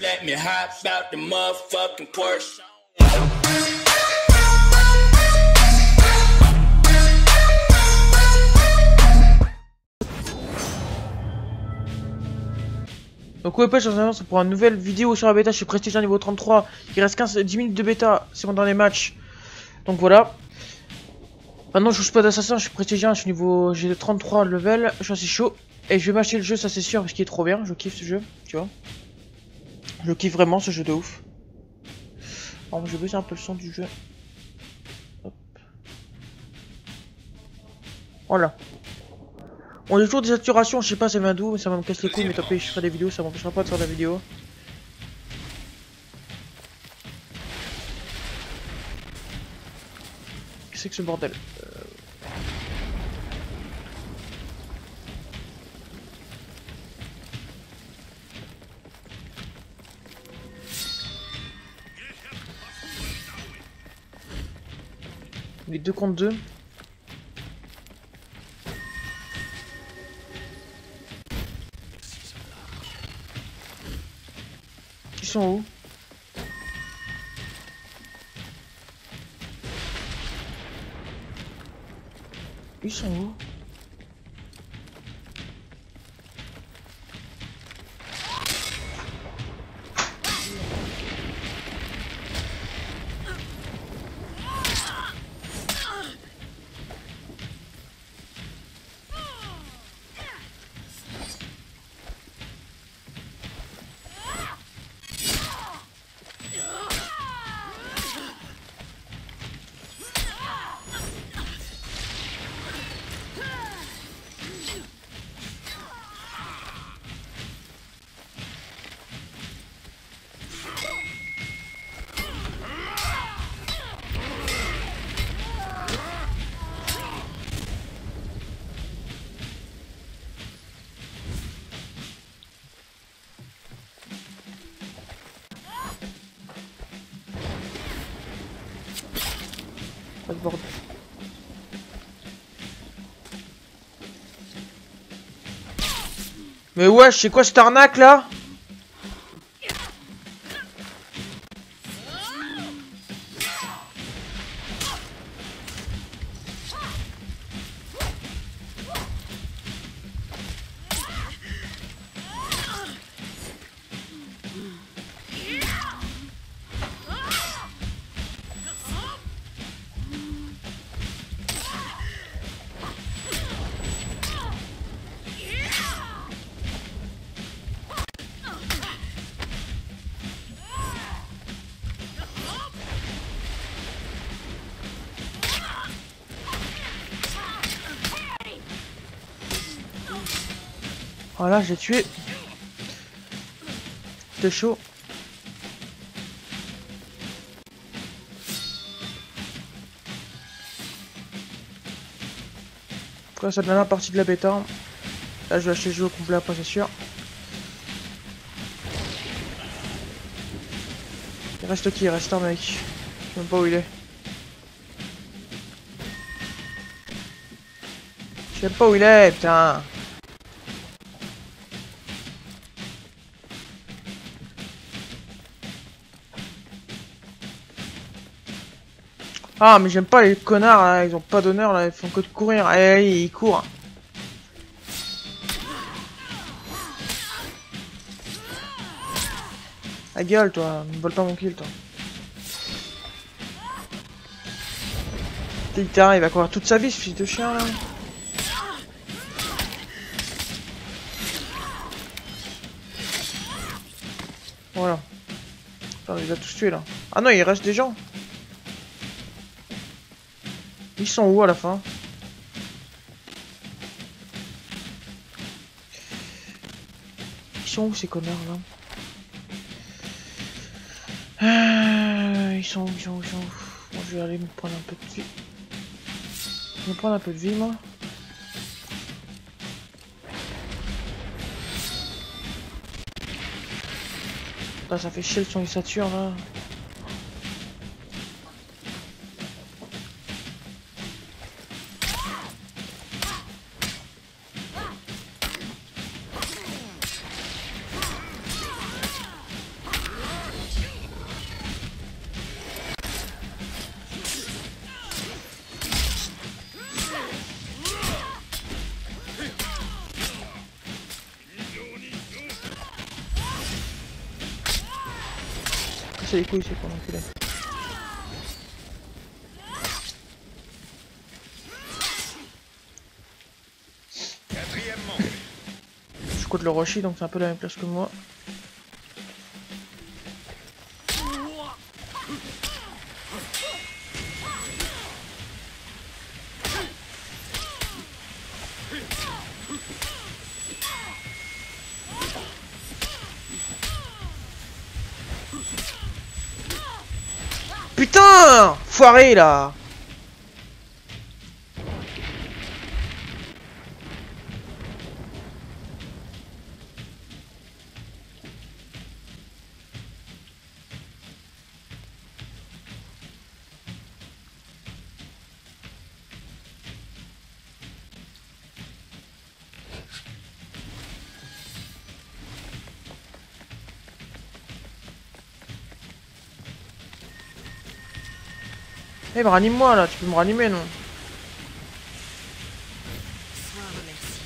Let me hop out the motherfucking. Donc ouais, je vous pour une nouvelle vidéo sur la bêta, je suis prestige niveau 33, il reste 15, 10 minutes de bêta, c'est bon dans les matchs. Donc voilà. Maintenant je joue pas d'assassin, je suis prestigien, je suis niveau, j'ai 33 level, je suis assez chaud. Et je vais m'acheter le jeu, ça c'est sûr, parce qu'il est trop bien, je kiffe ce jeu, tu vois. Je kiffe vraiment ce jeu de ouf. Alors je vais baisser un peu le son du jeu. Hop. Voilà. On a toujours des saturations, je sais pas ça vient d'où, ça me casse les couilles, mais tant pis, je ferai des vidéos, ça m'empêchera pas de faire de la vidéo. Qu'est-ce que c'est que ce bordel? Euh... Les deux contre deux. Ils sont où? Ils sont où? Mais wesh, c'est quoi cette arnaque là? Voilà, j'ai tué. C'était chaud. Après, ça devient la partie de la bêta. Là, je vais acheter le jeu au complet après, c'est sûr. Il reste qui? Il reste un mec. Je sais même pas où il est. Je sais pas où il est, putain. Ah, mais j'aime pas les connards là, ils ont pas d'honneur là, ils font que de courir. Allez, allez, ils courent. La gueule, toi, ne vole pas mon kill, toi. Il va courir toute sa vie, ce fils de chien là. Voilà. Attends, il a tous tués là. Ah non, il reste des gens. Ils sont où à la fin? Ils sont où ces connards là? Euh, Ils sont où Ils sont où Ils sont Bon, je vais aller me prendre un peu de vie. Je vais me prendre un peu de vie moi. Ça fait chier le son sature là. Casser les couilles, c'est pour l'enculé. Je coûte le Roshi, donc c'est un peu la même place que moi. Foiré là Eh, bah, ranime-moi là, tu peux me ranimer non Sois remercié.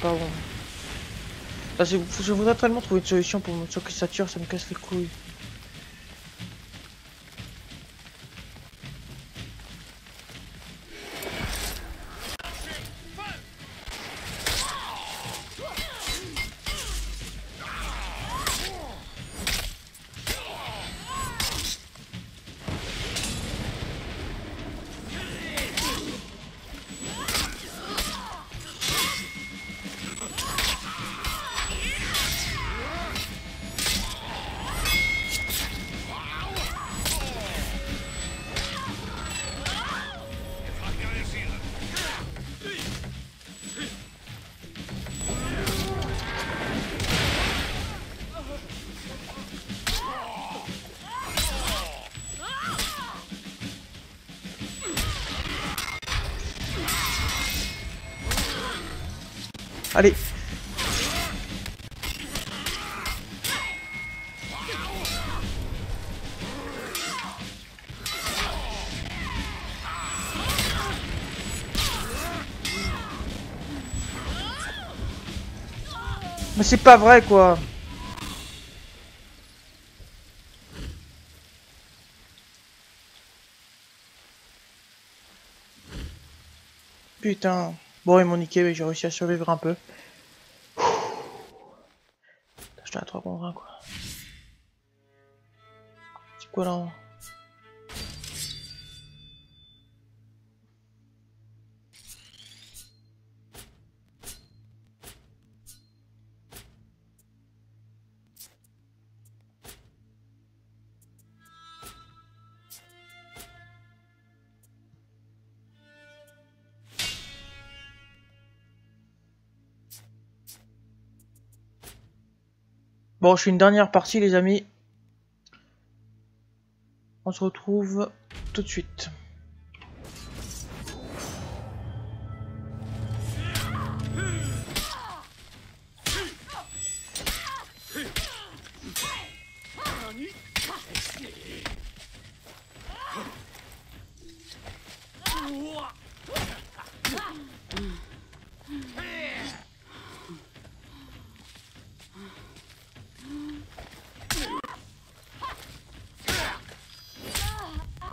Pas bon. Là, je voudrais tellement trouver une solution pour me sûr que ça tire, ça me casse les couilles. Allez. Mais c'est pas vrai quoi. Putain Bon ils m'ont niqué mais j'ai réussi à survivre un peu. J'étais à 3 contre 1 quoi. C'est quoi là Bon, je fais une dernière partie, les amis. On se retrouve tout de suite.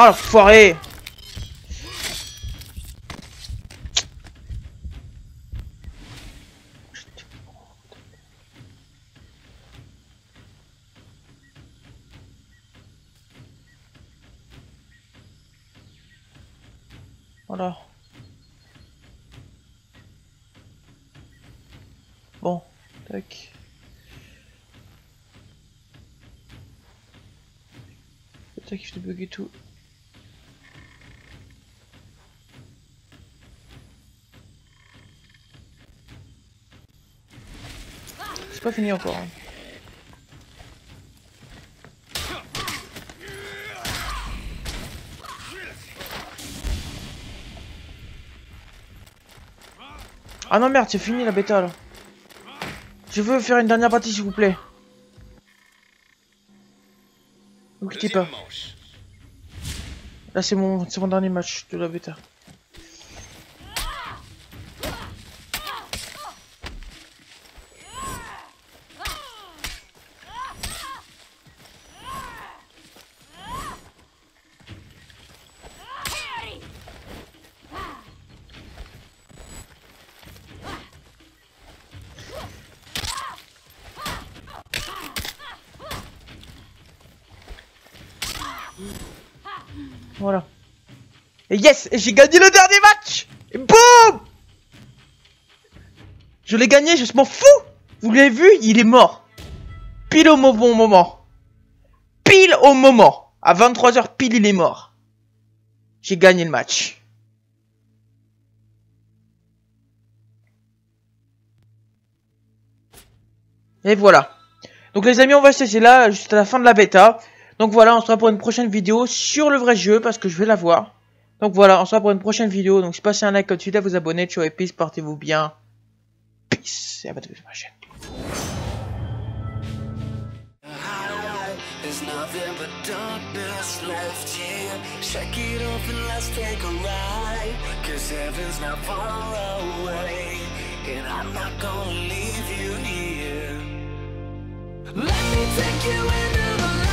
Ah, l'enfoiré Voilà. Bon, tac. Tac, je vais bugger tout. C'est pas fini encore. hein. Ah non merde, c'est fini la bêta là. Je veux faire une dernière partie s'il vous plaît. Ne quittez pas. Là c'est mon, c'est mon dernier match de la bêta. Voilà. Et yes j'ai gagné le dernier match Et boum Je l'ai gagné, je m'en fous Vous l'avez vu Il est mort. Pile au bon moment. Pile au moment. À 23h pile, il est mort. J'ai gagné le match. Et voilà. Donc les amis, on va se laisser là, juste à la fin de la bêta. Donc voilà, on se revoit pour une prochaine vidéo sur le vrai jeu, parce que je vais la voir. Donc voilà, on se revoit pour une prochaine vidéo. Donc passez un like suite à vous abonner, ciao et peace, portez-vous bien. Peace, et à votre prochaine. There's nothing but darkness left here. Shake it off and let's take a ride. Cause heaven's not far away. And I'm not gonna leave you here. Let me take you in